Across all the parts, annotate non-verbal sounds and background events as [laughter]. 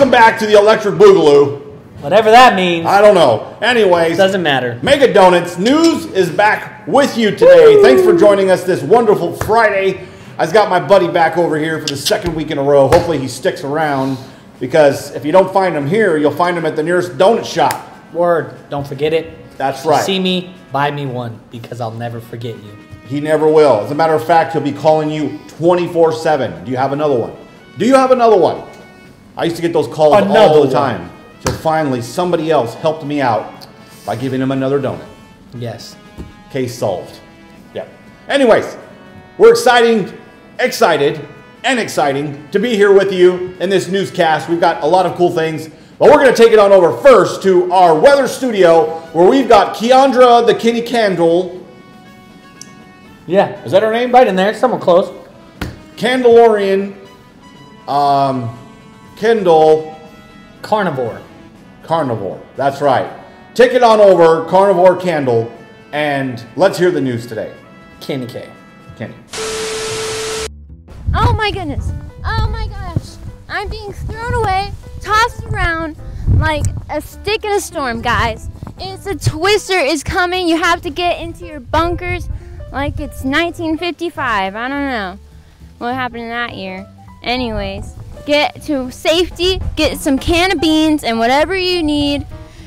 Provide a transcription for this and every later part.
Welcome back to the Electric Boogaloo. Whatever that means. I don't know. Anyways, doesn't matter. Mega Donuts News is back with you today. Thanks for joining us this wonderful Friday. I've got my buddy back over here for the second week in a row. Hopefully he sticks around because if you don't find him here, you'll find him at the nearest donut shop. Word. Don't forget it. That's right. See me, buy me one because I'll never forget you. He never will. As a matter of fact, he'll be calling you 24 7. Do you have another one? Do you have another one? I used to get those calls all Another the one. time. So finally, somebody else helped me out by giving him another donut. Yes. Case solved. Yeah. Anyways, we're exciting, excited, and exciting to be here with you in this newscast. We've got a lot of cool things, but we're going to take it on over first to our weather studio where we've got Keandra the Kenny Candle. Yeah. Is that her name? Right in there. Someone close. Candelorian, um, Kendall Carnivore. Carnivore. That's right. Take it on over, Carnivore Candle, and let's hear the news today. Kenny K. Kenny. Oh my goodness. Oh my gosh. I'm being thrown away, tossed around like a stick in a storm, guys. It's a twister is coming. You have to get into your bunkers like it's 1955. I don't know what happened in that year. Anyways, get to safety, get some can of beans and whatever you need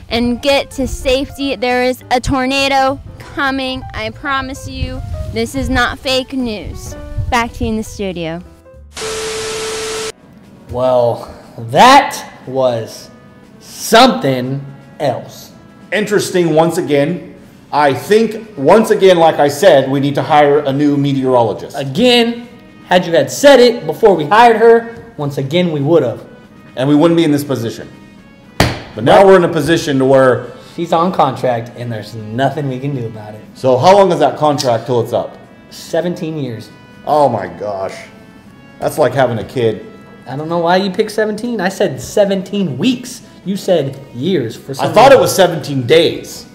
and get to safety. There is a tornado coming. I promise you. This is not fake news. Back to you in the studio. Well, that was something else. Interesting once again. I think, once again, like I said, we need to hire a new meteorologist. Again, had you had said it before we hired her, once again we would have. And we wouldn't be in this position. But now we're in a position to where, She's on contract and there's nothing we can do about it. so how long is that contract till it's up? 17 years. Oh my gosh. That's like having a kid. I don't know why you picked 17. I said 17 weeks. You said years for some I thought it was 17 days.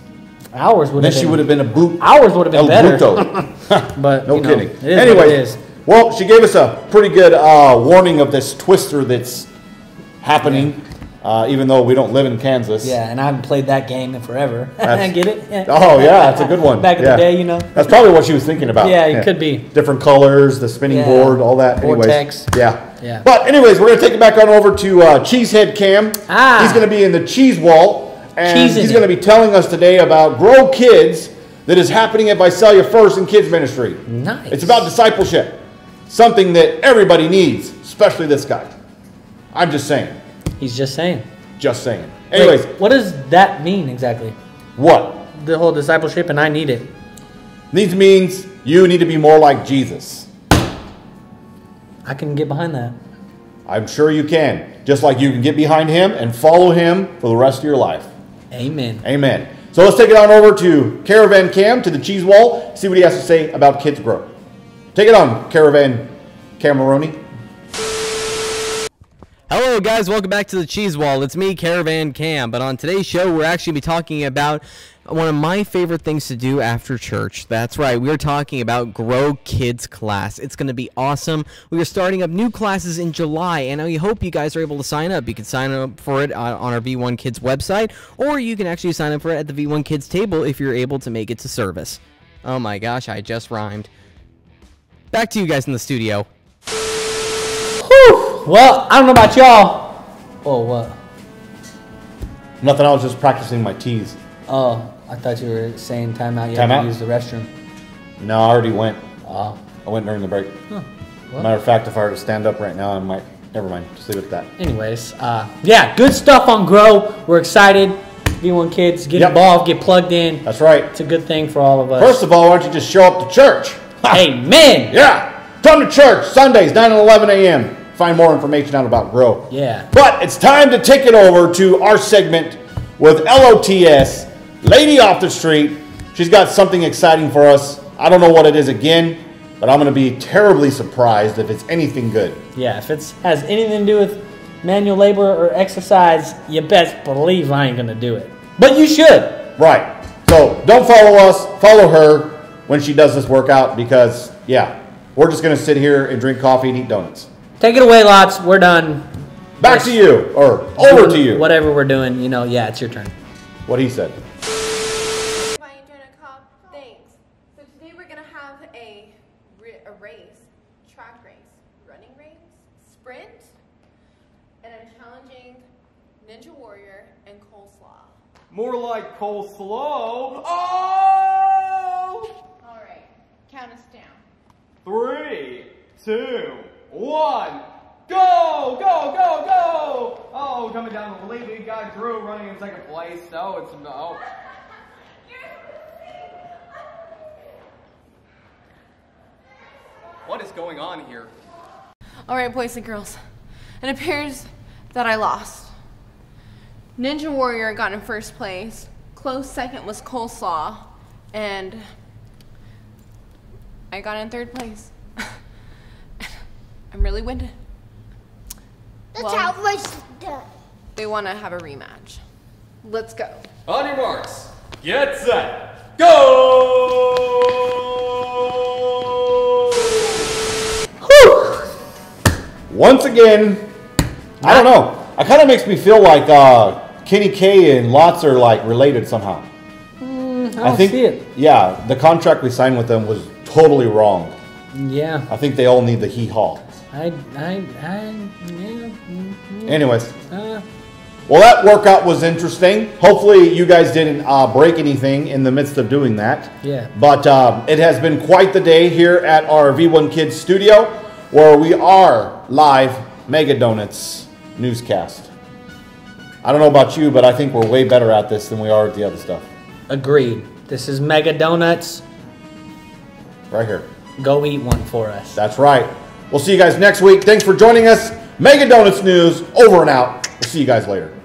hours would Then have been, she would have been a boot. Hours would have been better. [laughs] But No you know, kidding. It is anyway, it is. Well, she gave us a pretty good uh, warning of this twister that's happening, uh, even though we don't live in Kansas. Yeah, and I haven't played that game in forever. [laughs] That's- Get it? Yeah. Oh yeah, that's a good one. [laughs] Back in Yeah. the day, you know. That's probably what she was thinking about. Yeah, it could be. Different colors, the spinning Yeah. board, all that. Anyways, Vortex. Yeah. Yeah. But anyways, we're gonna take it back on over to uh, Cheesehead Cam. Ah. He's gonna be in the cheese wall, and Cheese he's gonna be telling us today about Grow Kids that is happening at Visalia First in Kids Ministry. Nice. It's about discipleship, something that everybody needs, especially this guy. I'm just saying. He's just saying. Just saying. Anyways, Wait, what does that mean exactly? what? The whole discipleship, and I need it. These means you need to be more like Jesus. I can get behind that. I'm sure you can. Just like you can get behind him and follow him for the rest of your life. Amen. Amen. So let's take it on over to Caravan Cam to the cheese wall, see what he has to say about Kids Grow. Take it on, Caravan Cameroni. Hello, guys. Welcome back to the Cheese Wall. It's me, Caravan Cam. But on today's show, we're actually be talking about one of my favorite things to do after church. That's right. We're talking about Grow Kids class. It's going to be awesome. We are starting up new classes in July, and I hope you guys are able to sign up. You can sign up for it on on our V1 Kids website, or you can actually sign up for it at the V1 Kids table if you're able to make it to service. Oh my gosh, I just rhymed. Back to you guys in the studio. Well, I don't know about y'all. Oh, what? Nothing, I was just practicing my T's. Oh, I thought you were saying timeout. You Time had out? to use the restroom. No, I already went. Oh, I went during the break. Huh. What? Matter of fact, if I were to stand up right now, I might. Never mind. Just leave it at that. Anyways, uh, yeah, good stuff on Grow. We're excited. V1 kids, get Yep. involved, get plugged in. That's right. It's a good thing for all of us. First of all, why don't you just show up to church? [laughs] Amen. Yeah. Come to church Sundays, 9 and 11 a.m. Find more information out about Grow. Yeah. But it's time to take it over to our segment with LOTS, Lady Off the Street. She's got something exciting for us. I don't know what it is again, but I'm going to be terribly surprised if it's anything good. Yeah, if it has anything to do with manual labor or exercise, you best believe I ain't gonna do it. But you should. Right. So don't follow us, follow her when she does this workout because, yeah, we're just going to sit here and drink coffee and eat donuts. Take it away, lots. We're done. Back to you, or over to you. Whatever we're doing, you know, yeah, it's your turn. What he said. By Jenna Cobb, thanks. So today we're gonna have a, a race, track race, running race, sprint, and I'm challenging Ninja Warrior and Coleslaw. More like coleslaw. Oh! All right, count us down. Three, two, one. Go, go, go, go! Oh, coming down the lead. We got Drew running in second place. So it's oh. [laughs] What is going on here? All right, boys and girls. It appears that I lost. Ninja Warrior got in first place. Close second was Coleslaw, and I got in third place. [laughs] I'm really winded. That's Well- how race done. They want to have a rematch. Let's go. On your marks, get set, go! Once again, I don't know. It kind of makes me feel like uh, Kenny K and Lots are like related somehow. I don't think, see it. yeah, the contract we signed with them was totally wrong. Yeah, I think they all need the hee haw. I, I, I, yeah. Anyways, Uh, well, that workout was interesting. Hopefully, you guys didn't uh, break anything in the midst of doing that. Yeah. But um, it has been quite the day here at our V1 Kids studio, where we are live Mega Donuts newscast. I don't know about you, but I think we're way better at this than we are at the other stuff. agreed. This is Mega Donuts. Right here. Go eat one for us. That's right. We'll see you guys next week. Thanks for joining us. Mega Donuts News over and out. We'll see you guys later.